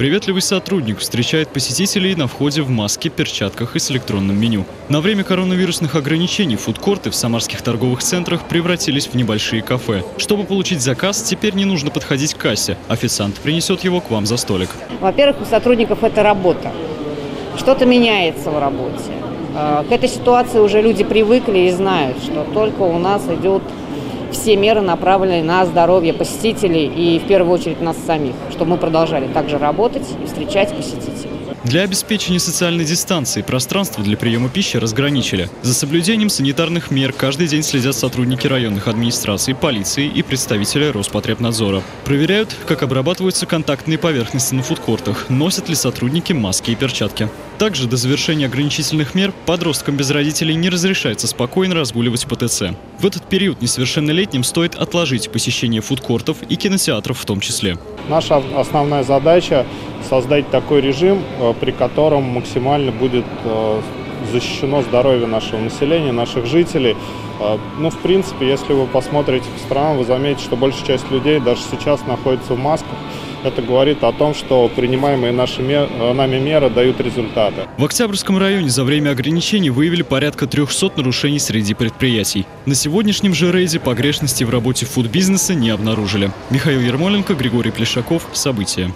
Приветливый сотрудник встречает посетителей на входе в маске, перчатках и с электронным меню. На время коронавирусных ограничений фудкорты в самарских торговых центрах превратились в небольшие кафе. Чтобы получить заказ, теперь не нужно подходить к кассе. Официант принесет его к вам за столик. Во-первых, у сотрудников это работа. Что-то меняется в работе. Э, К этой ситуации уже люди привыкли и знают, что только у нас идут все меры направлены на здоровье посетителей и в первую очередь нас самих, чтобы мы продолжали также работать и встречать посетителей. Для обеспечения социальной дистанции пространство для приема пищи разграничили. За соблюдением санитарных мер каждый день следят сотрудники районных администраций, полиции и представители Роспотребнадзора. Проверяют, как обрабатываются контактные поверхности на фудкортах, носят ли сотрудники маски и перчатки. Также до завершения ограничительных мер подросткам без родителей не разрешается спокойно разгуливать по ТЦ. В этот период несовершеннолетним стоит отложить посещение фудкортов и кинотеатров в том числе. Наша основная задача создать такой режим, э, при котором максимально будет э, защищено здоровье нашего населения, наших жителей. Э, Ну, в принципе, если вы посмотрите по сторонам, вы заметите, что большая часть людей даже сейчас находится в масках. Это говорит о том, что принимаемые наши ме- э, нами меры дают результаты. В Октябрьском районе за время ограничений выявили порядка 300 нарушений среди предприятий. На сегодняшнем же рейде погрешности в работе фудбизнеса не обнаружили. Михаил Ермоленко, Григорий Плешаков. События.